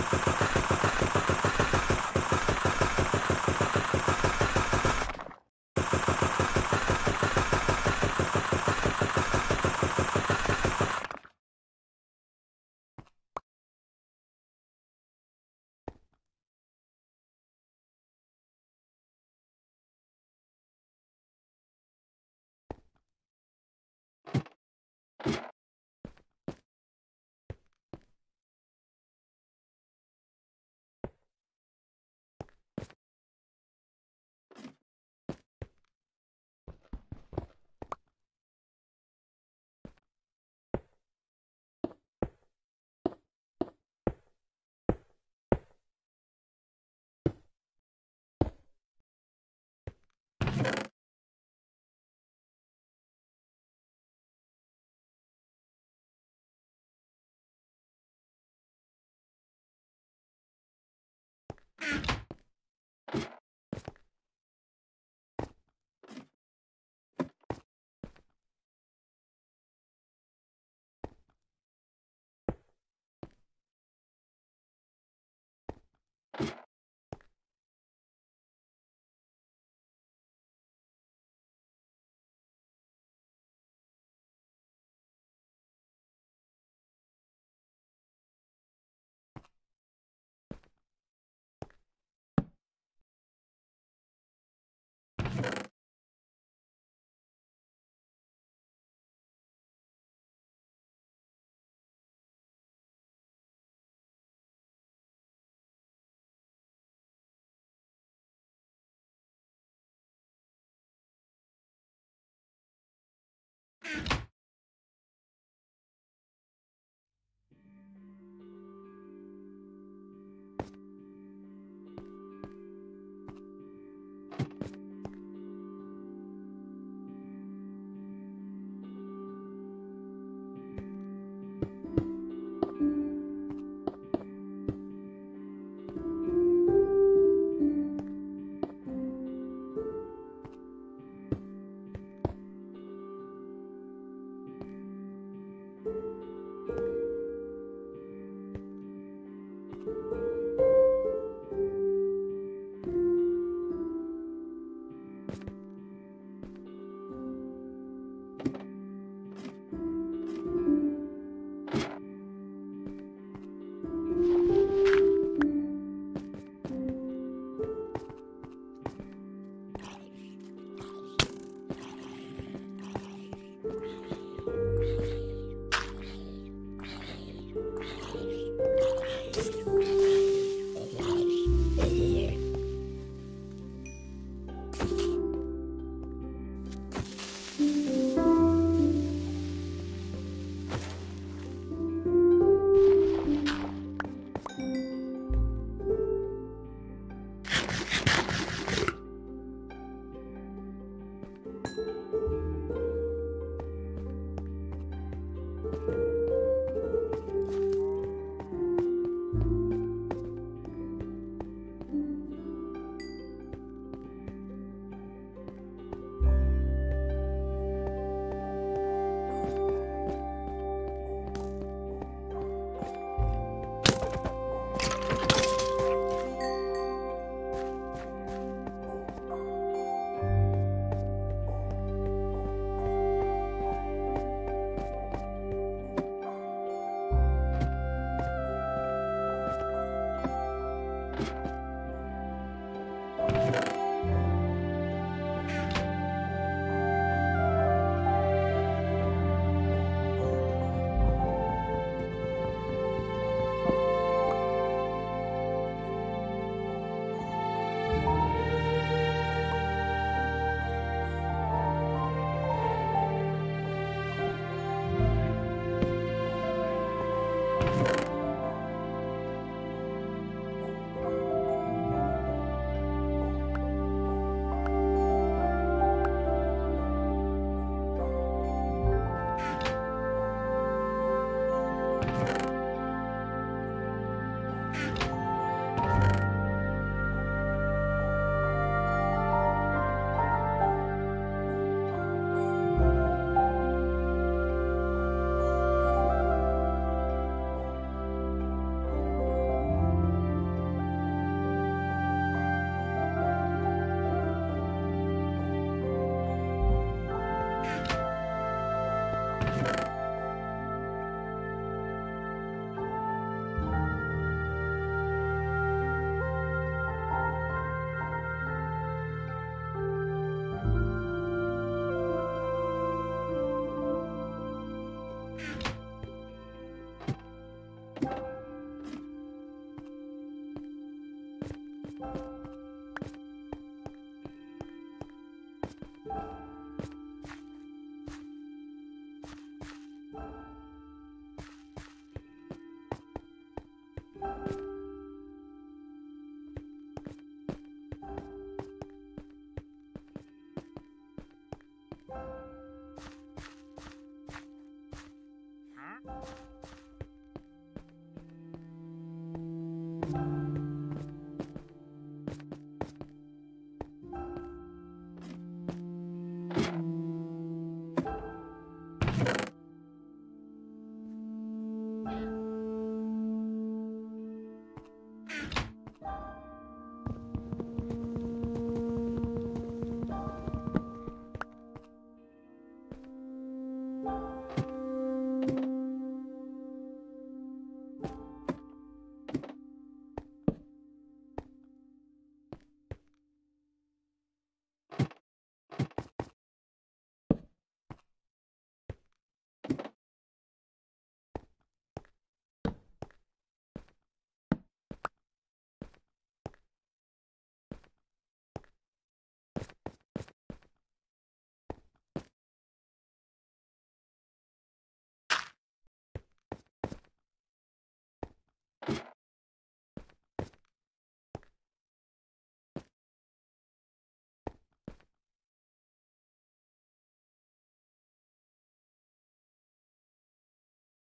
you Ah. You